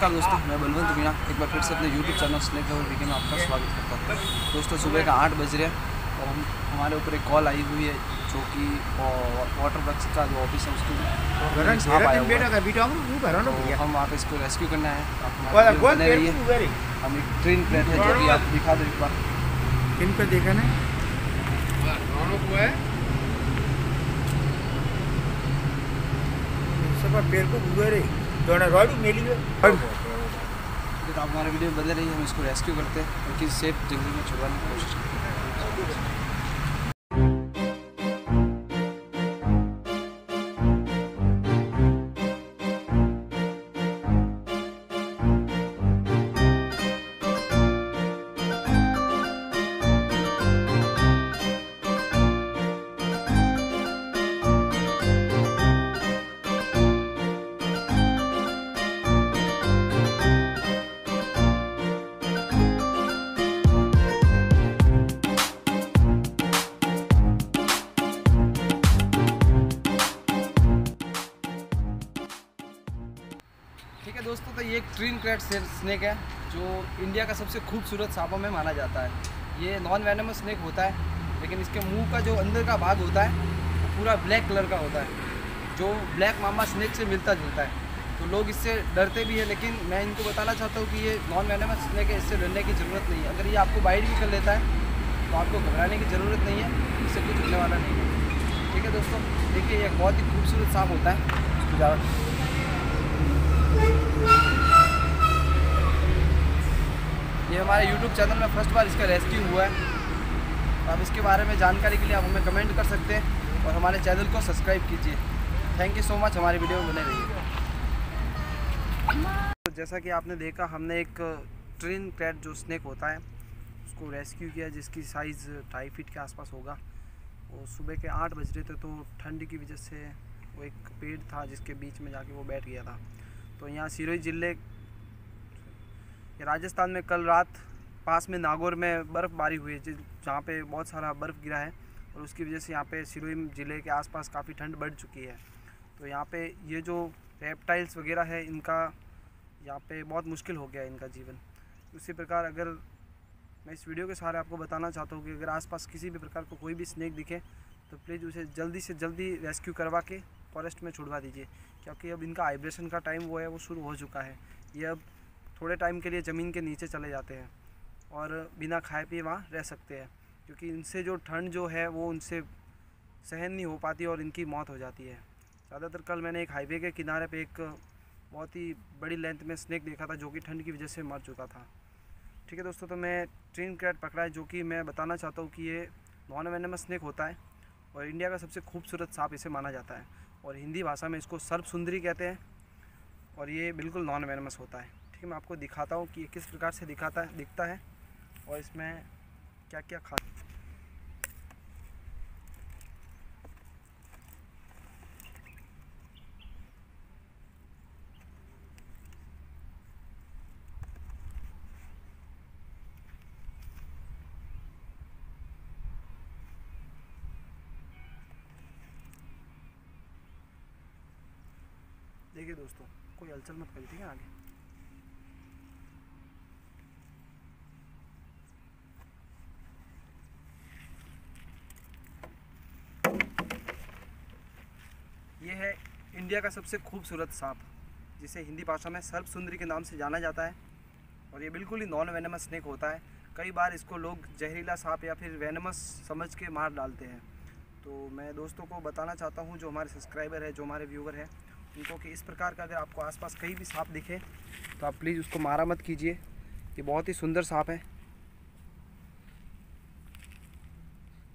नमस्कार दोस्तों मैं बलवंत मीणा एक बार फिर से अपने YouTube channel snake level VK में आपका स्वागत करता हूँ। दोस्तों सुबह का आठ बज रहे हैं और हम हमारे ऊपर एक कॉल आई हुई है जो कि वाटर वर्क्स का जो ऑफ़िस है उसके तो तो हम वहाँ पे इसको रेस्क्यू करना है। हम एक ट्रेन प्लेट है जो कि आप दिखा दो एक बार। ट्रेन पर देखा ना? सब पेड़ को गुजरे दोना रोड मेली में आप हमारे वीडियो बदल रही है हम इसको रेस्क्यू करते हैं क्योंकि किसी सेफ़ ज़िंदगी में छुपाने की कोशिश करते हैं। दोस्तों तो ये एक ट्रीन क्रैट स्नैक है, जो इंडिया का सबसे खूबसूरत सांपों में माना जाता है। ये नॉन वेनमस स्नैक होता है, लेकिन इसके मुँह का जो अंदर का भाग होता है, वो पूरा ब्लैक कलर का होता है। जो ब्लैक मामा स्नैक से मिलता जुलता है। तो लोग इससे डरते भी हैं, लेकिन मैं इनको बताना चाहता हूँ कि ये नॉन वेनमस स्नैक है, इससे डरने की ज़रूरत नहीं है। अगर ये आपको बाइट भी कर लेता है तो आपको घबराने की ज़रूरत नहीं है, इससे कुछ होने वाला नहीं है। ठीक है दोस्तों, देखिए, ये बहुत ही खूबसूरत सांप होता है। ये हमारे YouTube चैनल में फ़र्स्ट बार इसका रेस्क्यू हुआ है। आप इसके बारे में जानकारी के लिए आप हमें कमेंट कर सकते हैं और हमारे चैनल को सब्सक्राइब कीजिए। थैंक यू सो मच हमारी वीडियो में बने रहिए। तो जैसा कि आपने देखा, हमने एक ट्रेन क्रैट जो स्नेक होता है, उसको रेस्क्यू किया, जिसकी साइज़ ढाई फीट के आसपास होगा। वो सुबह के आठ बज रहे थे तो ठंड की वजह से वो एक पेड़ था, जिसके बीच में जाके वो बैठ गया था। तो यहाँ सिरोही ज़िले राजस्थान में कल रात पास में नागौर में बर्फ़बारी हुई है जहाँ पे बहुत सारा बर्फ़ गिरा है और उसकी वजह से यहाँ पे सिरोही ज़िले के आसपास काफ़ी ठंड बढ़ चुकी है। तो यहाँ पे ये जो रेप्टाइल्स वगैरह है, इनका यहाँ पे बहुत मुश्किल हो गया है इनका जीवन। उसी प्रकार अगर मैं इस वीडियो के सहारे आपको बताना चाहता हूँ कि अगर आसपास किसी भी प्रकार को कोई भी स्नेक दिखे तो प्लीज़ उसे जल्दी से जल्दी रेस्क्यू करवा के फॉरेस्ट में छुड़वा दीजिए, क्योंकि अब इनका हाइब्रेशन का टाइम वो है, वो शुरू हो चुका है। ये अब थोड़े टाइम के लिए ज़मीन के नीचे चले जाते हैं और बिना खाए पिए वहाँ रह सकते हैं, क्योंकि इनसे जो ठंड जो है, वो उनसे सहन नहीं हो पाती और इनकी मौत हो जाती है। ज़्यादातर कल मैंने एक हाईवे के किनारे पे एक बहुत ही बड़ी लेंथ में स्नैक देखा था, जो कि ठंड की वजह से मर चुका था। ठीक है दोस्तों तो मैं ट्रेन क्रैट पकड़ा है, जो कि मैं बताना चाहता हूँ कि ये नॉन वेनमस स्नैक होता है और इंडिया का सबसे खूबसूरत सांप इसे माना जाता है। और हिंदी भाषा में इसको सर्प सुंदरी कहते हैं और ये बिल्कुल नॉन वेनमस होता है। ठीक है, मैं आपको दिखाता हूँ कि ये किस प्रकार से दिखाता है, दिखता है और इसमें क्या क्या खा देखिए दोस्तों, कोई हलचल मत करिए, ठीक है, आगे। ये है इंडिया का सबसे खूबसूरत सांप, जिसे हिंदी भाषा में सर्प सुंदरी के नाम से जाना जाता है। और ये बिल्कुल ही नॉन वेनमस स्नेक होता है। कई बार इसको लोग जहरीला सांप या फिर वेनमस समझ के मार डालते हैं। तो मैं दोस्तों को बताना चाहता हूँ, जो हमारे सब्सक्राइबर है, जो हमारे व्यूवर हैं उनको कि इस प्रकार का अगर आपको आसपास कहीं भी सांप दिखे तो आप प्लीज़ उसको मारा मत कीजिए। ये बहुत ही सुंदर सांप है।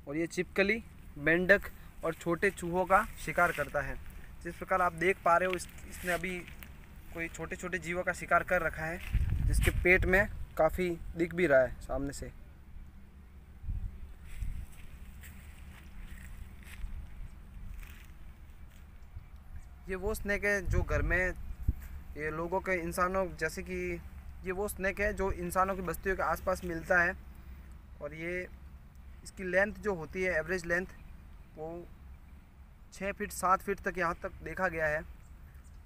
और ये चिपकली मेंढक और छोटे चूहों का शिकार करता है। जिस प्रकार आप देख पा रहे हो इस, इसने अभी कोई छोटे छोटे जीवों का शिकार कर रखा है जिसके पेट में काफ़ी दिख भी रहा है सामने से। ये वो स्नैक है जो घर में ये लोगों के इंसानों, जैसे कि ये वो स्नैक है जो इंसानों की बस्तियों के आसपास मिलता है। और ये इसकी लेंथ जो होती है एवरेज लेंथ वो छः फीट सात फीट तक यहाँ तक देखा गया है।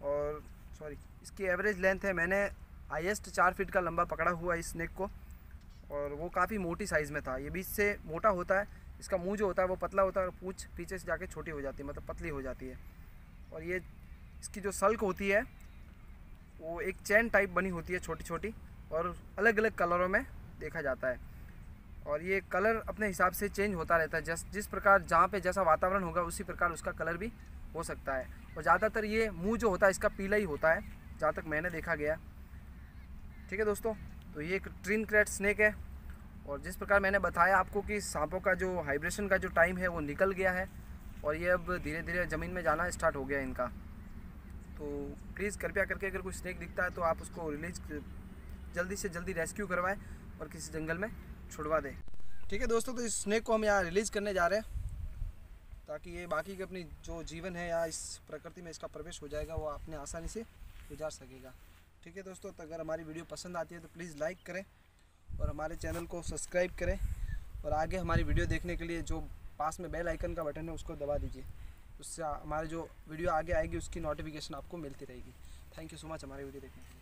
और सॉरी इसकी एवरेज लेंथ है, मैंने हाईएस्ट चार फीट का लंबा पकड़ा हुआ इस स्नैक को। और वो काफ़ी मोटी साइज़ में था। ये बीच से मोटा होता है, इसका मुँह जो होता है वो पतला होता है और पूछ पीछे से जाके छोटी हो जाती है मतलब पतली हो जाती है। और ये इसकी जो सल्क होती है, वो एक चैन टाइप बनी होती है छोटी छोटी और अलग अलग कलरों में देखा जाता है। और ये कलर अपने हिसाब से चेंज होता रहता है, जस, जिस प्रकार जहाँ पे जैसा वातावरण होगा, उसी प्रकार उसका कलर भी हो सकता है। और ज़्यादातर ये मुँह जो होता है, इसका पीला ही होता है, जहाँ तक मैंने देखा गया। ठीक है दोस्तों तो ये एक ट्रिन क्रेट स्नैक है। और जिस प्रकार मैंने बताया आपको कि सांपों का जो हाइब्रेशन का जो टाइम है, वो निकल गया है। और ये अब धीरे धीरे ज़मीन में जाना स्टार्ट हो गया इनका। तो प्लीज़ कृपया करके अगर कोई स्नेक दिखता है तो आप उसको रिलीज़ जल्दी से जल्दी रेस्क्यू करवाएँ और किसी जंगल में छुड़वा दें। ठीक है दोस्तों तो इस स्नेक को हम यहाँ रिलीज़ करने जा रहे हैं ताकि ये बाकी के अपनी जो जीवन है या इस प्रकृति में इसका प्रवेश हो जाएगा, वो आपने आसानी से गुजार सकेगा। ठीक है दोस्तों तो अगर हमारी वीडियो पसंद आती है तो प्लीज़ लाइक करें और हमारे चैनल को सब्सक्राइब करें और आगे हमारी वीडियो देखने के लिए जो पास में बेल आइकन का बटन है, उसको दबा दीजिए। उससे हमारे जो वीडियो आगे आएगी, उसकी नोटिफिकेशन आपको मिलती रहेगी। थैंक यू सो मच हमारे वीडियो देखने के लिए।